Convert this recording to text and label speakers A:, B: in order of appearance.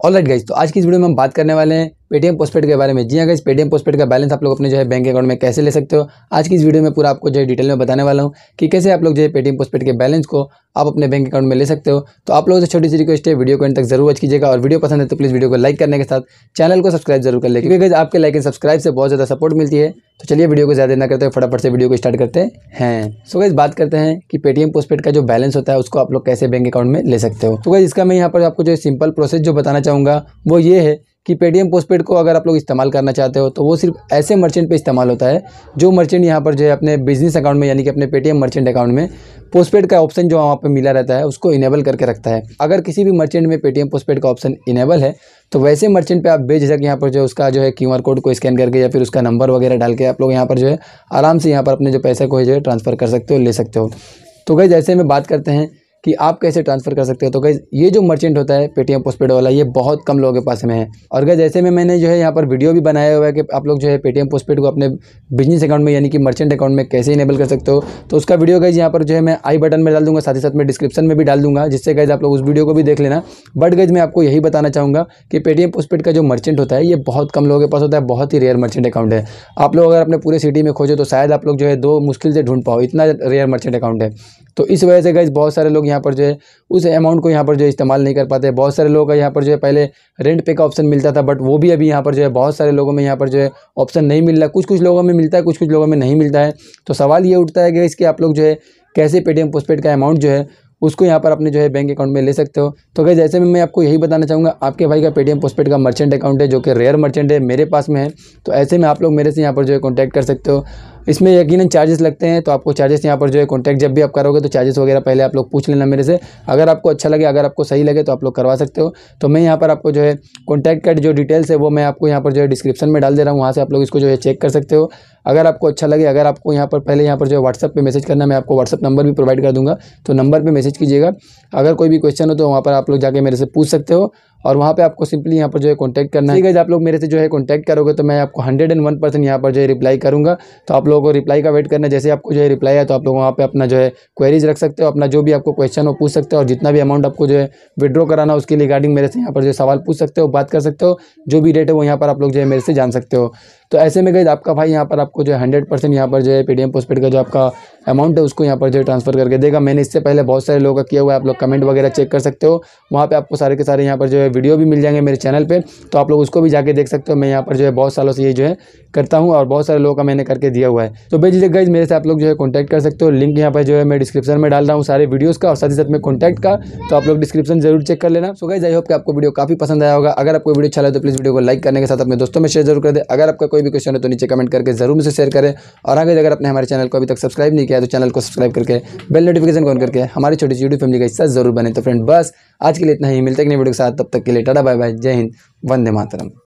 A: All right guys तो आज की इस वीडियो में हम बात करने वाले हैं पेटीएम पोस्टपेड के बारे में। जी हाँ गाइज़ पेटीएम पोस्टपेड का बैलेंस आप लोग अपने जो है बैंक अकाउंट में कैसे ले सकते हो? आज की इस वीडियो में पूरा आपको जो है डिटेल में बताने वाला हूँ कि कैसे आप लोग जो है पेटीएम पोस्टपेड के बैलेंस को आप अपने बैंक अकाउंट में ले सकते हो। तो आप लोगों से छोटी सी रिक्वेस्ट है वीडियो को एंड तक ज़रूर वॉच कीजिएगा और वीडियो पसंद है तो प्लीज़ वीडियो को लाइक करने के साथ चैनल को सब्सक्राइब ज़रूर कर ले। क्योंकि आपके लाइक एंड सब्सक्राइब से बहुत ज़्यादा सपोर्ट मिलती है। तो चलिए वीडियो को ज़्यादा ना करते हुए फटाफट से वीडियो को स्टार्ट करते हैं। सो गाइज़ बात करते हैं कि पेटीएम पोस्टपेड का जो बैलेंस होता है, उसको आप लोग कैसे बैंक अकाउंट में ले सकते हो? तो गाइज़ इसका मैं यहाँ पर आपको जो सिंपल प्रोसेस जो बताना चाहूँगा, वो ये है कि पेटीएम पोस्टपेड को अगर आप लोग इस्तेमाल करना चाहते हो तो वो सिर्फ़ ऐसे मर्चेंट पे इस्तेमाल होता है, जो मर्चेंट यहाँ पर जो है अपने बिज़नेस अकाउंट में, यानी कि अपने पेटीएम मर्चेंट अकाउंट में पोस्टपेड का ऑप्शन जो वहाँ पर मिला रहता है, उसको इनेबल करके रखता है। अगर किसी भी मर्चेंट में पेटीएम पोस्टपेड का ऑप्शन इनेबल है तो वैसे मर्चेंट पे आप बेझिझक यहाँ पर जो उसका जो है क्यूआर कोड को स्कैन करके या फिर उसका नंबर वगैरह डाल के आप लोग यहाँ पर जो है आराम से यहाँ पर अपने जो पैसे को जो है ट्रांसफ़र कर सकते हो, ले सकते हो। तो गई जैसे में बात करते हैं कि आप कैसे ट्रांसफ़र कर सकते हो? तो गैस ये जो मर्चेंट होता है पेटीएम पोस्टपेड वाला, ये बहुत कम लोगों के पास में है। और गैस ऐसे में मैंने जो है यहाँ पर वीडियो भी बनाया हुआ है कि आप लोग जो है पेटीएम पोस्टपेड को अपने बिज़नेस अकाउंट में, यानी कि मर्चेंट अकाउंट में कैसे इनेबल कर सकते हो? तो उसका वीडियो गैस यहाँ पर जो है मैं आई बटन में डाल दूँगा, साथ ही साथ में डिस्क्रिप्शन में भी डाल दूँगा, जिससे गैस आप लोग उस वीडियो को भी देख लेना। बट गैस मैं आपको यही बताना चाहूँगा कि पेटीएम पोस्टपेड का जो मर्चेंट होता है, ये बहुत कम लोगों के पास होता है, बहुत ही रेयर मर्चेंट अकाउंट है। आप लोग अगर अपने पूरे सिटी में खोजो तो शायद आप लोग जो है दो मुश्किल से ढूंढ पाओ, इतना रेयर मर्चेंट अकाउंट है। तो इस वजह से गैस बहुत सारे लोग यहाँ पर जो है, उस अमाउंट को यहाँ पर जो है इस्तेमाल नहीं कर पाते। बहुत सारे लोगों का यहाँ पर जो है, पहले रेंट पे का ऑप्शन मिलता था बट वो भी अभी यहाँ पर जो है, बहुत सारे लोगों में यहाँ पर जो है ऑप्शन नहीं मिल रहा। कुछ कुछ लोगों में मिलता है कुछ कुछ लोगों में नहीं मिलता है। तो सवाल ये उठता है कि इसके आप लोग जो है, कैसे पेटीएम पोस्टपेड का अमाउंट जो है, उसको यहाँ पर अपने जो है बैंक अकाउंट में ले सकते हो? तो गई जैसे में मैं आपको यही बताना चाहूँगा, आपके भाई का पेटीएम पोस्टपेड का मर्चेंट अकाउंट है, जो कि रेयर मर्चेंट है, मेरे पास में है। तो ऐसे में आप लोग मेरे से यहाँ पर जो है कॉन्टैक्ट कर सकते हो। इसमें यकीनन चार्जेस लगते हैं तो आपको चार्जेस यहाँ पर जो है कॉन्टैक्ट जब भी आप करोगे तो चार्जेस वगैरह पहले आप लोग पूछ लेना मेरे से। अगर आपको अच्छा लगे, अगर आपको सही लगे तो आप लोग करवा सकते हो। तो मैं यहाँ पर आपको जो है कॉन्टैक्ट का जो डिटेल्स है वो मैं आपको यहाँ पर जो है डिस्क्रिप्शन में डाल दे रहा हूँ, वहाँ से आप लोग इसको जो है चेक कर सकते हो। अगर आपको अच्छा लगे, अगर आपको यहाँ पर पहले यहाँ पर जो है व्हाट्सअप पे मैसेज करना, मैं आपको व्हाट्सअप नंबर भी प्रोवाइड कर दूँगा तो नंबर पर मैसेज कीजिएगा। अगर कोई भी क्वेश्चन हो तो वहाँ पर आप लोग जाके मेरे से पूछ सकते हो। और वहाँ पे आपको सिंपली यहाँ पर जो है कॉन्टैक्ट करना है। आप लोग मेरे से जो है कॉन्टैक्ट करोगे तो मैं आपको हंड्रेड एंड वन परसेंट यहाँ पर जो है रिप्लाई करूँगा। तो आप लोगों को रिप्लाई का वेट करना जैसे आपको जो है रिप्लाई है तो आप लोग वहाँ पे अपना जो है क्वेरीज रख सकते हो, अपना जो भी आपको क्वेश्चन हो पूछ सकते हो, और जितना भी अमाउंट आपको जो है विद्रॉ कराना उसके रिगार्डिंग मेरे से यहाँ पर जो सवाल पूछ सकते हो, बात कर सकते हो, जो भी डेट है वो यहाँ पर आप लोग जो है मेरे से जान सकते हो। तो ऐसे में गई आपका भाई यहाँ पर आपको जो है हंड्रेड परसेंट यहाँ पर जो है पेटीएम पोस्टपेड का जो आपका अमाउंट है, उसको यहाँ पर जो है ट्रांसफ़र करके देगा। मैंने इससे पहले बहुत सारे लोगों का किया हुआ है, आप लोग कमेंट वगैरह चेक कर सकते हो। वहाँ पर आपको सारे के सारे यहाँ पर जो है वीडियो भी मिल जाएँगे मेरे चैनल पर तो आप लोग उसको भी जाके देख सकते हो। मैं यहाँ पर जो है बहुत सालों से ये जो है करता हूँ और बहुत सारे लोगों का मैंने करके दिया हुआ है। तो बेझिझक गाइज़ मेरे से आप लोग जो है कॉन्टैक्ट कर सकते हो। लिंक यहाँ पर जो है मैं डिस्क्रिप्शन में डाल रहा हूँ सारे वीडियोज़ का और साथ ही साथ में कॉन्टैक्ट का। तो आप लोग डिस्क्रिप्शन ज़रूर चेक कर लेना। सो गाइज़ आई होप कि आपको वीडियो काफ़ी पसंद आया होगा। अगर आपको वीडियो अच्छा लगे तो प्लीज़ वीडियो को लाइक करने के साथ अपने दोस्तों में शेयर ज़रूर कर दे। अगर आपका कोई भी क्वेश्चन हो तो नीचे कमेंट करके ज़रूर मुझे शेयर करें। और आगे अगर आपने हमारे चैनल को अभी तक सब्सक्राइब नहीं किया तो चैनल को सब्सक्राइब करके बेल नोटिफिकेशन ऑन करके हमारी छोटी सी यूट्यूब फैमिली का हिस्सा ज़रूर बने। तो फ्रेंड बस आज के लिए इतना ही। मिलते हैं वीडियो के साथ। तब तक के लिए टाटा बाय बाय जय हिंद, वंदे मातरम।